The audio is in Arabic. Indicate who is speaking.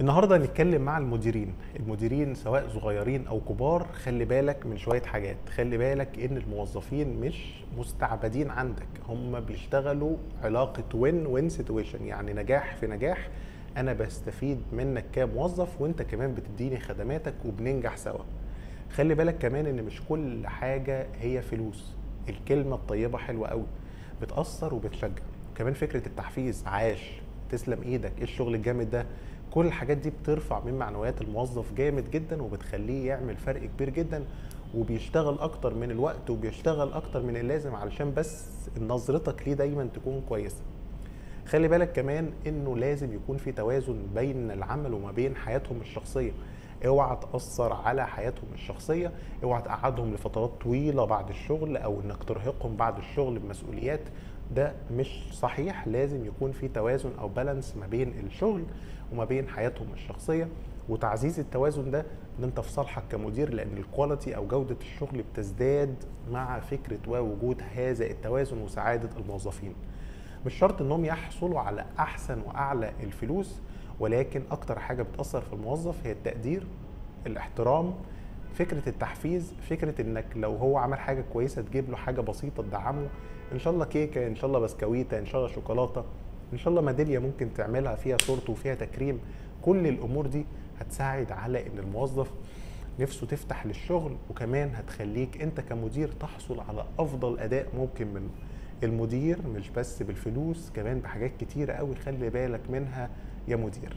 Speaker 1: النهارده هنتكلم مع المديرين. المديرين سواء صغيرين أو كبار خلي بالك من شوية حاجات. خلي بالك إن الموظفين مش مستعبدين عندك. هم بيشتغلوا علاقة وين وين سيتويشن يعني نجاح في نجاح. أنا بستفيد منك كموظف وأنت كمان بتديني خدماتك وبننجح سوا. خلي بالك كمان إن مش كل حاجة هي فلوس. الكلمة الطيبة حلوة قوي. بتأثر وبتشجع. كمان فكرة التحفيز عاش. تسلم إيدك. إيه الشغل الجامد ده؟ كل الحاجات دي بترفع من معنويات الموظف جامد جدا وبتخليه يعمل فرق كبير جدا وبيشتغل أكتر من الوقت وبيشتغل أكتر من اللازم علشان بس نظرتك ليه دايما تكون كويسة. خلي بالك كمان إنه لازم يكون في توازن بين العمل وما بين حياتهم الشخصية. اوعى تأثر على حياتهم الشخصية اوعى تقعدهم لفترات طويلة بعد الشغل أو إنك ترهقهم بعد الشغل بمسؤوليات. ده مش صحيح لازم يكون في توازن أو بالانس ما بين الشغل وما بين حياتهم الشخصية. وتعزيز التوازن ده إن أنت في صالحك كمدير لأن الكواليتي أو جودة الشغل بتزداد مع فكرة ووجود هذا التوازن وسعادة الموظفين. مش شرط إنهم يحصلوا على أحسن وأعلى الفلوس ولكن أكتر حاجة بتأثر في الموظف هي التقدير الاحترام فكرة التحفيز فكرة إنك لو هو عمل حاجة كويسة تجيب له حاجة بسيطة تدعمه. إن شاء الله كيكة إن شاء الله بسكويتة إن شاء الله شوكولاتة إن شاء الله ميدالية ممكن تعملها فيها صورته وفيها تكريم. كل الأمور دي هتساعد على إن الموظف نفسه تفتح للشغل وكمان هتخليك أنت كمدير تحصل على أفضل أداء ممكن منه. المدير مش بس بالفلوس كمان بحاجات كتيرة قوي خلي بالك منها يا مدير.